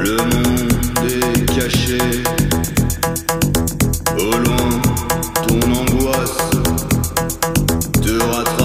Le monde est caché. Au loin, ton angoisse te rattrape.